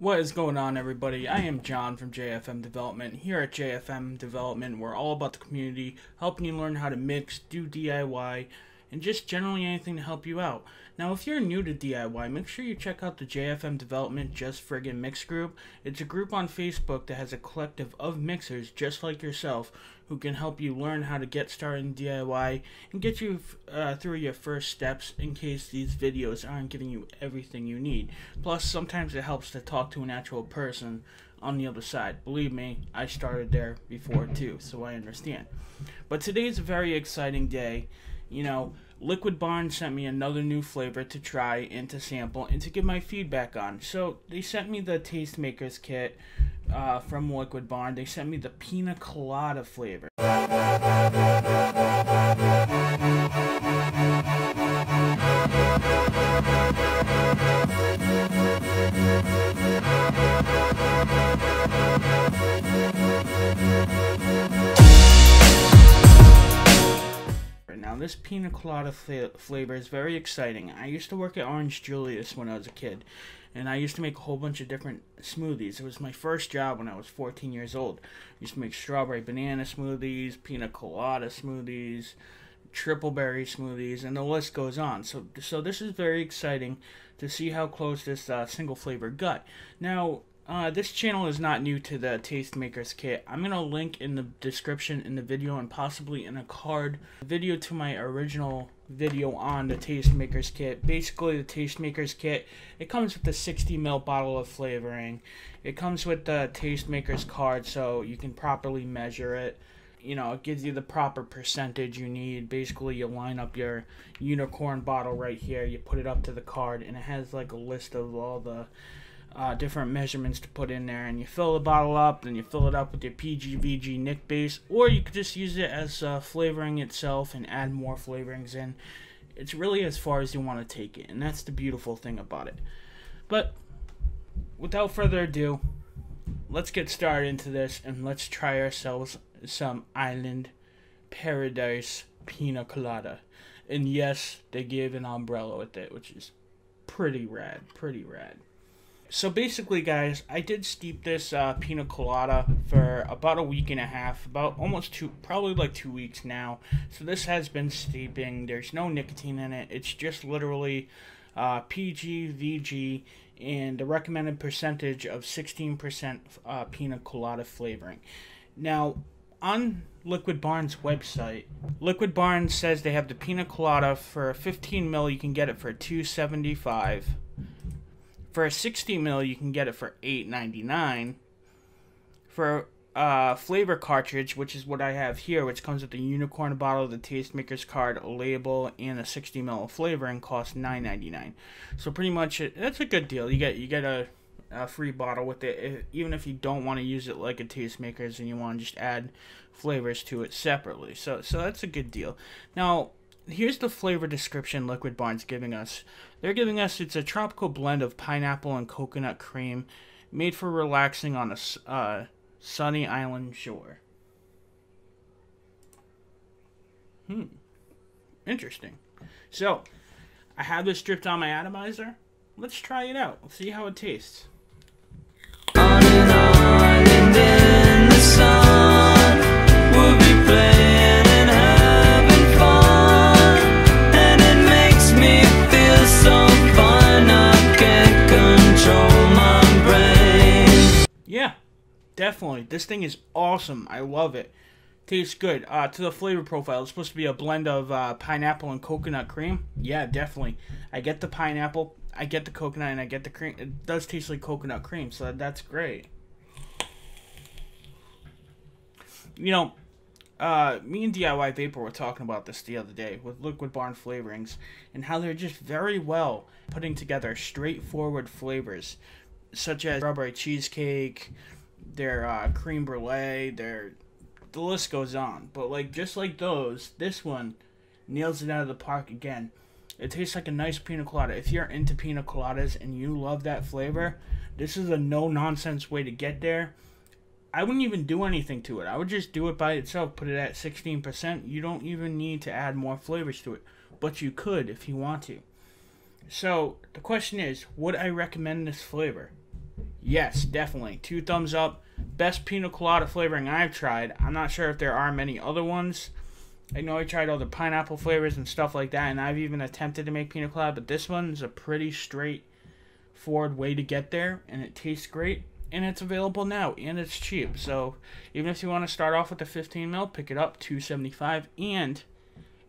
What is going on, everybody? I am John from JFM Development. Here at JFM Development, we're all about the community, helping you learn how to mix, do DIY, and just generally anything to help you out. Now, if you're new to DIY, make sure you check out the JFM Development Just Friggin' Mix group. It's a group on Facebook that has a collective of mixers just like yourself who can help you learn how to get started in DIY and get you uh, through your first steps in case these videos aren't giving you everything you need. Plus, sometimes it helps to talk to an actual person on the other side. Believe me, I started there before too, so I understand. But today is a very exciting day you know, Liquid Barn sent me another new flavor to try and to sample and to give my feedback on. So they sent me the Tastemakers kit uh, from Liquid Barn. They sent me the Pina Colada flavor. This pina colada flavor is very exciting. I used to work at Orange Julius when I was a kid, and I used to make a whole bunch of different smoothies. It was my first job when I was 14 years old. I used to make strawberry banana smoothies, pina colada smoothies, triple berry smoothies, and the list goes on. So, so this is very exciting to see how close this uh, single flavor got. Now, uh, this channel is not new to the Tastemakers kit. I'm going to link in the description in the video and possibly in a card video to my original video on the Tastemakers kit. Basically, the Tastemakers kit, it comes with a 60 ml bottle of flavoring. It comes with the Tastemakers card so you can properly measure it. You know, it gives you the proper percentage you need. Basically, you line up your unicorn bottle right here, you put it up to the card, and it has like a list of all the uh, different measurements to put in there. And you fill the bottle up then you fill it up with your PGVG nic base or you could just use it as uh, flavoring itself and add more flavorings in. It's really as far as you want to take it and that's the beautiful thing about it. But without further ado let's get started into this and let's try ourselves some island paradise pina colada. And yes they gave an umbrella with it which is pretty rad pretty rad so basically, guys, I did steep this uh, pina colada for about a week and a half, about almost two, probably like two weeks now. So this has been steeping. There's no nicotine in it. It's just literally uh, PG, VG, and the recommended percentage of 16% uh, pina colada flavoring. Now, on Liquid Barn's website, Liquid Barn says they have the pina colada for 15 mil. You can get it for 275 for a 60 mil, you can get it for 8.99. For a flavor cartridge, which is what I have here, which comes with the unicorn bottle, the Tastemaker's card, label, and a 60 ml flavor, and costs 9.99. So pretty much, that's a good deal. You get you get a, a free bottle with it, if, even if you don't want to use it like a Tastemaker's and you want to just add flavors to it separately. So so that's a good deal. Now here's the flavor description Liquid Barn's giving us. They're giving us it's a tropical blend of pineapple and coconut cream, made for relaxing on a uh, sunny island shore. Hmm, interesting. So, I have this dripped on my atomizer. Let's try it out. Let's see how it tastes. Definitely. This thing is awesome. I love it. Tastes good. Uh, to the flavor profile, it's supposed to be a blend of uh, pineapple and coconut cream. Yeah, definitely. I get the pineapple, I get the coconut, and I get the cream. It does taste like coconut cream, so that's great. You know, uh, me and DIY Vapor were talking about this the other day with Liquid Barn flavorings and how they're just very well putting together straightforward flavors, such as strawberry cheesecake, their uh, cream brulee, their the list goes on. But like just like those, this one nails it out of the park again. It tastes like a nice pina colada. If you're into pina coladas and you love that flavor, this is a no nonsense way to get there. I wouldn't even do anything to it. I would just do it by itself, put it at 16%. You don't even need to add more flavors to it, but you could if you want to. So, the question is, would I recommend this flavor? Yes, definitely. Two thumbs up. Best pina colada flavoring I've tried. I'm not sure if there are many other ones. I know I tried other pineapple flavors and stuff like that, and I've even attempted to make pina colada, but this one's a pretty straightforward way to get there, and it tastes great, and it's available now, and it's cheap. So even if you want to start off with the 15 mil, pick it up, 275, and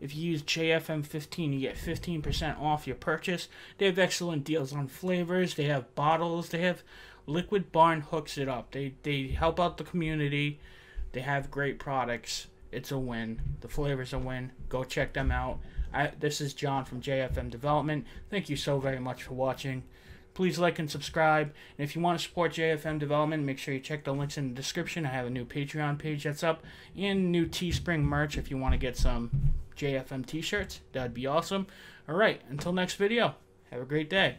if you use JFM15, you get 15% off your purchase. They have excellent deals on flavors. They have bottles. They have Liquid Barn hooks it up. They they help out the community. They have great products. It's a win. The flavor's a win. Go check them out. I, this is John from JFM Development. Thank you so very much for watching. Please like and subscribe. And if you want to support JFM Development, make sure you check the links in the description. I have a new Patreon page that's up and new Teespring merch if you want to get some JFM t-shirts. That'd be awesome. All right, until next video. Have a great day.